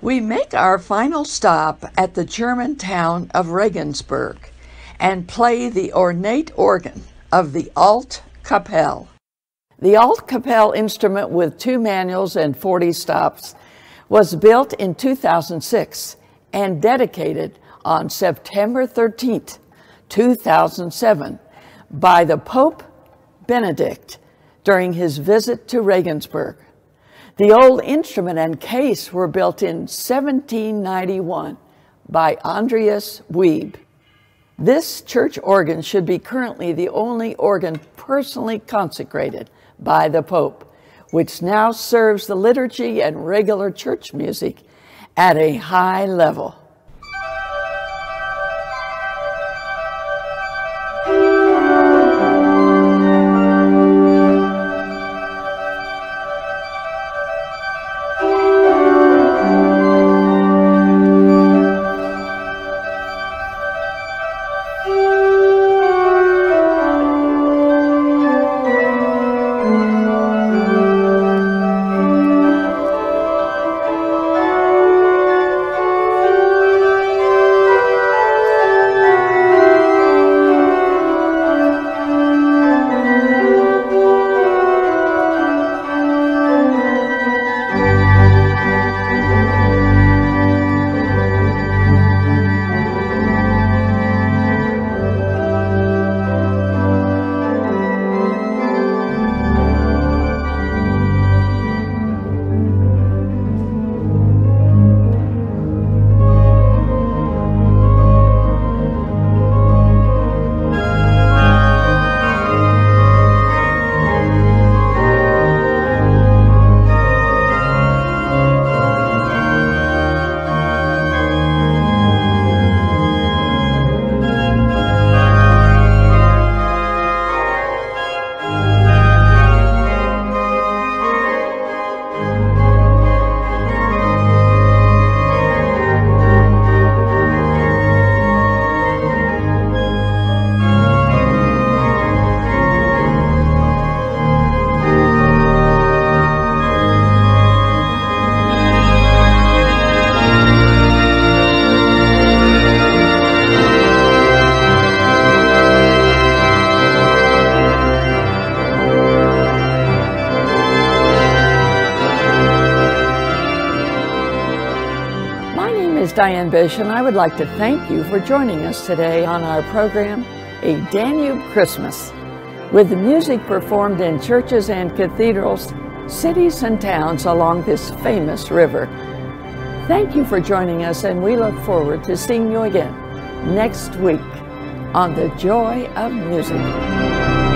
We make our final stop at the German town of Regensburg and play the ornate organ of the Alte Kapelle. The Alte Kapelle instrument with two manuals and 40 stops was built in 2006 and dedicated on September 13th, 2007 by the Pope Benedict during his visit to Regensburg. The old instrument and case were built in 1791 by Andreas Wiebe. This church organ should be currently the only organ personally consecrated by the Pope, which now serves the liturgy and regular church music at a high level. Diane Bish, and I would like to thank you for joining us today on our program, A Danube Christmas, with music performed in churches and cathedrals, cities and towns along this famous river. Thank you for joining us, and we look forward to seeing you again next week on The Joy of Music.